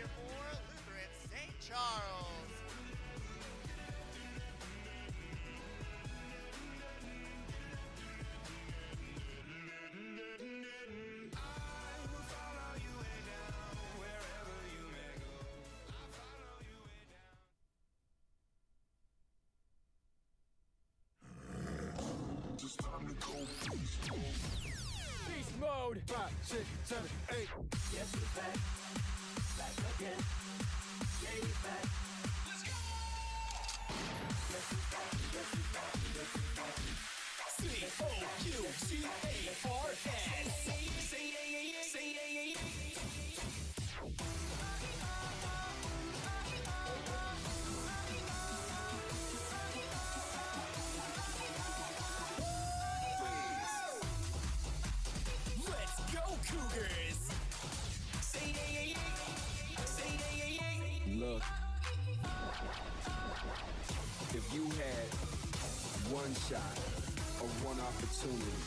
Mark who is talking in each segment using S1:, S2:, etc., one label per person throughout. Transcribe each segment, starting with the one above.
S1: here for Lutheran St. Charles.
S2: Mode. Five, six, seven, eight.
S3: Yes, back. Again. Yeah,
S2: If you had one shot or one opportunity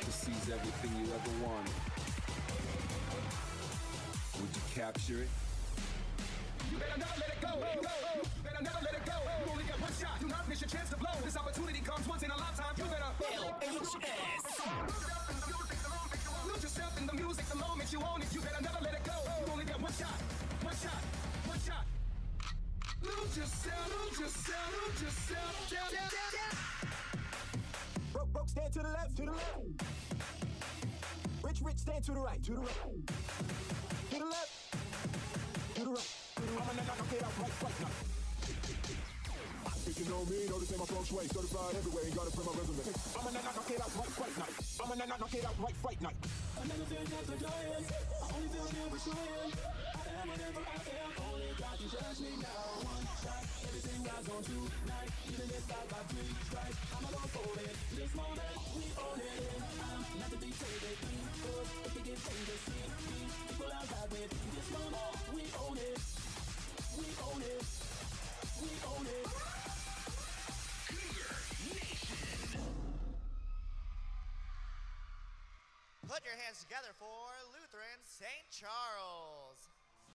S2: to seize everything you ever wanted, would you capture it?
S4: You better never let it go. go. You better never let it go. You only get one shot. Do not miss your chance to blow. This opportunity comes once in a lifetime. You better
S5: LHS.
S4: lose yourself in the music the moment you own it. You better never Lose yourself. Lose yourself. Lose yourself. Down.
S6: Broke, broke, stand to the left, to the left. Rich, rich, stand to the right, to the right. To the left, to the right. I'm a knock, knock it out right, right now. If you know me, know this ain't my feng shui. Certified everywhere, ain't gotta print my resume. I'm a knock, knock it out right, right night. I'm a knock, knock it out right, right night.
S3: I never feel just a giant. I only feel with trying. I am whatever I am. Only God tonight. Even if I got three strikes, go for it. This moment, we own it. I'm not to be traded. We good, if we get see me. People I'm. This moment, we own it. We own it. We own it.
S1: Put your hands together for Lutheran St. Charles.